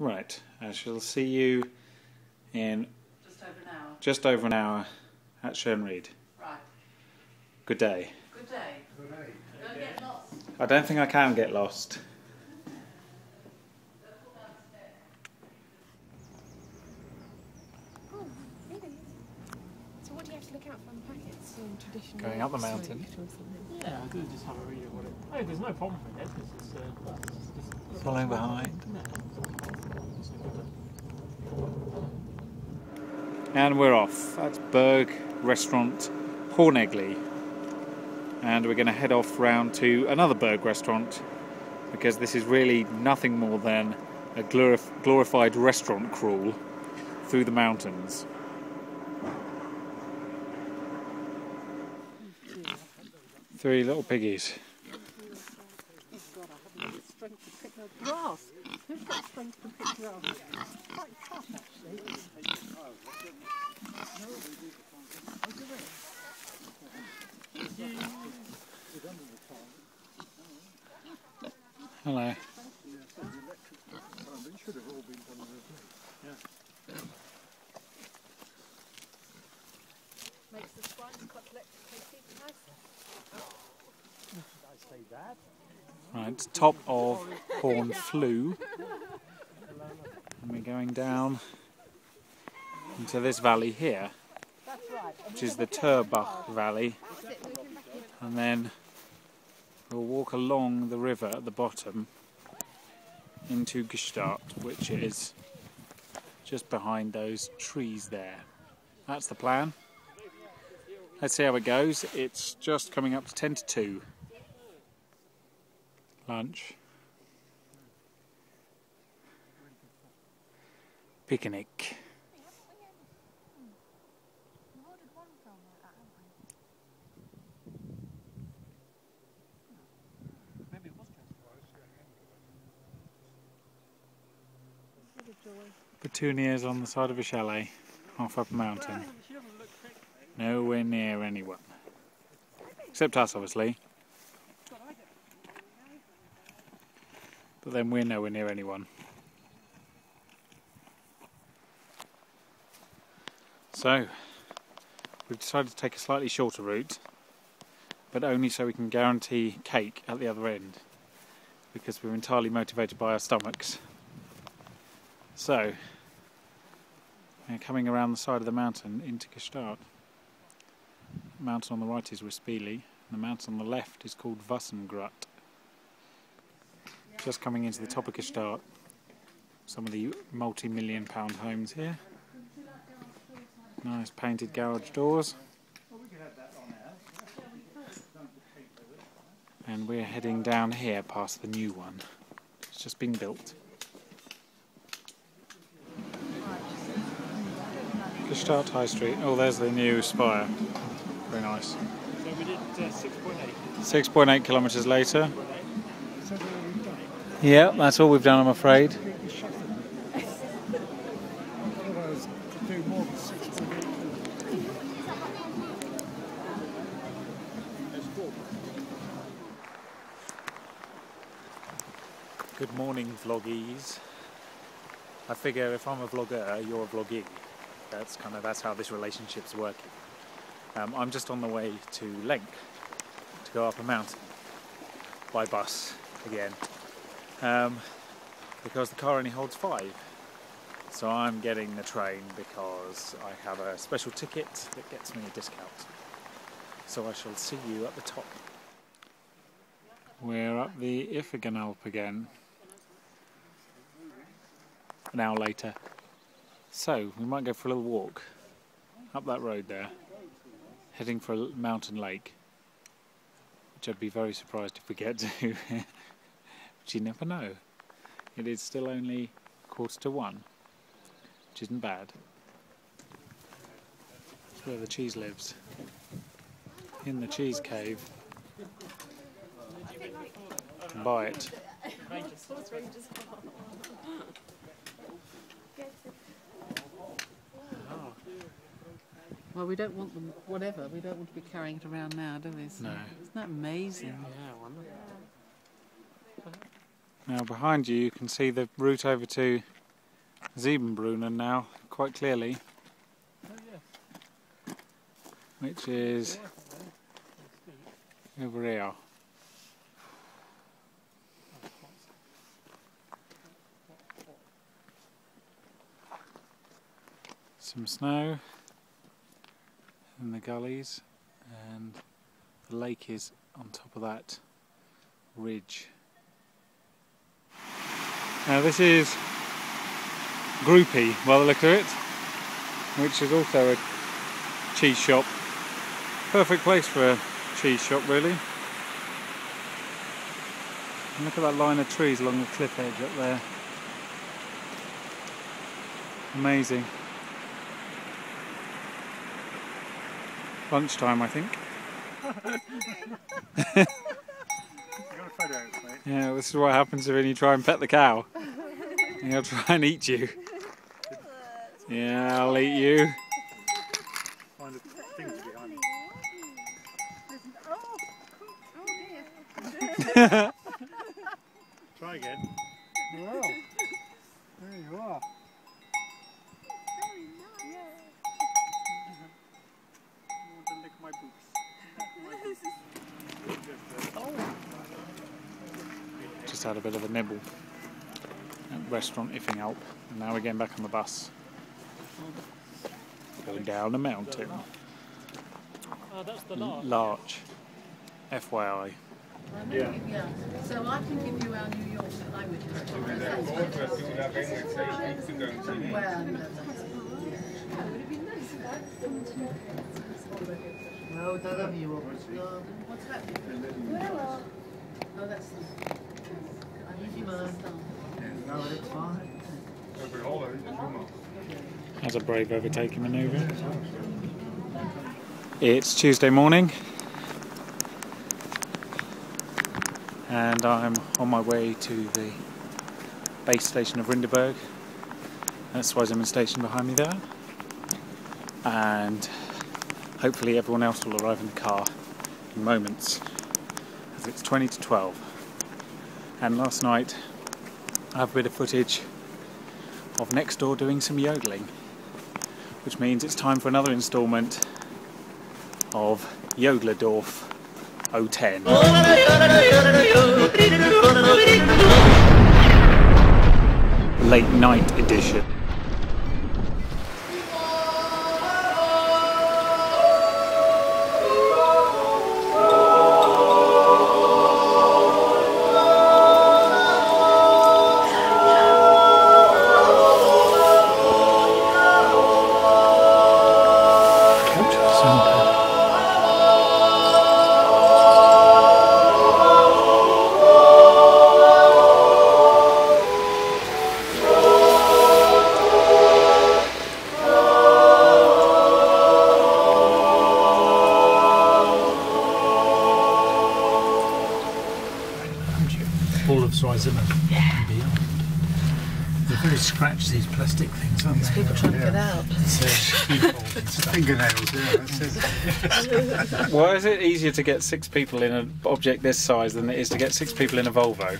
Right, I shall see you in Just over an hour. just over an hour at Schönried. Right. Good day. Good day. Don't get lost. I don't think I can get lost. Oh, really? So what do you have to look out for on the packets? Traditional Going up the mountain. Yeah, I do just have a read of what it. Oh, there's no problem with it because it's. Uh, it's just, Following behind. No, it's not good. And we're off. That's Berg Restaurant Horneggli. And we're going to head off round to another Berg restaurant because this is really nothing more than a glorif- glorified restaurant crawl through the mountains. Three little piggies. Up grass. Who's got to pick grass? Quite tough, actually. Hello. Makes the cutlet taste nicer. Right, top of Horn. And we're going down into this valley here, which is the Turbach Valley. And then we'll walk along the river at the bottom into Gstaad, which is just behind those trees there. That's the plan. Let's see how it goes. It's just coming up to 10 to 2 lunch, picnic. Petunias on the side of a chalet, half up a mountain. Nowhere near anyone. Except us, obviously. But then we're nowhere near anyone. So, we've decided to take a slightly shorter route, but only so we can guarantee cake at the other end, because we're entirely motivated by our stomachs. So, we're coming around the side of the mountain into Gstaad. The mountain on the right is Rispili, and the mountain on the left is called Wasserngrat. Just coming into the top of Gstaad, some of the multi-million pound homes here. Nice painted garage doors. And we're heading down here past the new one. It's just been built. Gstaad High Street. Oh, there's the new spire. Very nice. So we did uh, 6.8. 6.8 kilometres later. Yeah, that's all we've done, I'm afraid. Good morning, vloggies. I figure if I'm a vlogger, you're a vloggee. That's kind of that's how this relationship's working. Um, I'm just on the way to Lenk to go up a mountain by bus again, um, because the car only holds five. So I'm getting the train because I have a special ticket that gets me a discount. So I shall see you at the top. We're up the Iffigenalp again. An hour later. So, we might go for a little walk up that road there, heading for a mountain lake, which I'd be very surprised if we get to. but you never know. It is still only quarter to one, which isn't bad. It's where the cheese lives. In the cheese cave. And buy it. Well, we don't want them, whatever, we don't want to be carrying it around now, do we? So- No. Isn't that amazing? Yeah, I wonder. Now behind you, you can see the route over to Siebenbrunnen now, quite clearly, which is over here. Some snow in the gullies, and the lake is on top of that ridge. Now, this is Groupie, by the look of it, which is also a cheese shop. Perfect place for a cheese shop, really. And look at that line of trees along the cliff edge up there. Amazing. Lunchtime, I think. Yeah, this is what happens when you try and pet the cow. He'll try and eat you. Yeah, I'll eat you. Find a thing to behind me. Try again. Well, there you are. You want to lick my boots? Just had a bit of a nibble at restaurant Iffigenalp, and now we're getting back on the bus. Going down the mountain. Oh, that's the large. Larch. FYI. Yeah. yeah. So I can give you our New York language. No, don't have New York. No, what's that? Uh, oh, that's That's a brave overtaking manoeuvre. It's Tuesday morning, and I'm on my way to the base station of Rinderberg. That's Zweisimmen Station behind me there. And hopefully everyone else will arrive in the car in moments, as it's 20 to 12. And last night I have a bit of footage of next door doing some yodeling, which means it's time for another instalment of Jodlerdorf 010. Late night edition. Switzerland and beyond. They're very scratched, these plastic things, aren't they? People trying to get out. It's, uh, keyhole. Fingernails, yeah, that's it. Why is it easier to get six people in an object this size than it is to get six people in a Volvo?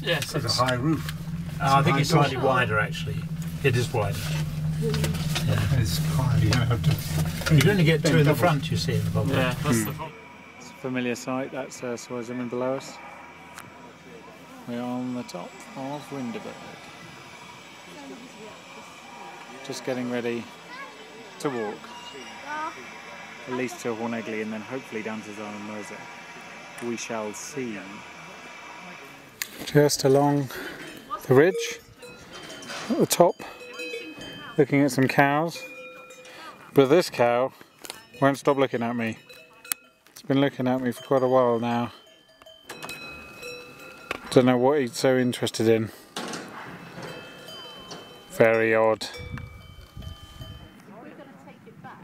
Yes, It's a high roof. uh, I think high it's door. slightly wider actually. It is wider. Yeah. It's quite, you don't have to. You can only get two in the front, you see, in the Volvo. Yeah, that's the problem. It's a familiar sight, that's uh, Switzerland below us. We're on the top of Rinderberg. Just getting ready to walk. At least to Horneggli and then hopefully down to Saanenmöser. We shall see. Just along the ridge at the top, looking at some cows. But this cow won't stop looking at me. It's been looking at me for quite a while now. Don't know what he's so interested in. Very odd. We're going to take it back.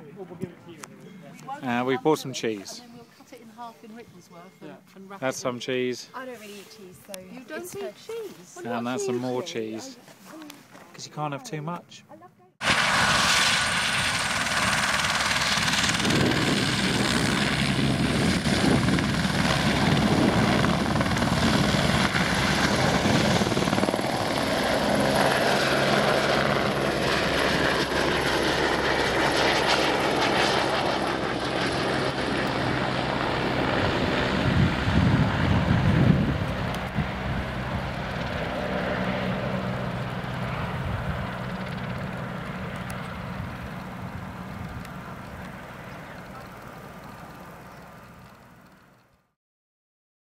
Uh, we bought some cheese. And then we'll cut it in half in Rickmansworth and, and wrap That's some cheese, I don't really eat cheese, so. You don't it's eat cheese? and that's some more cheese. Because you can't have too much.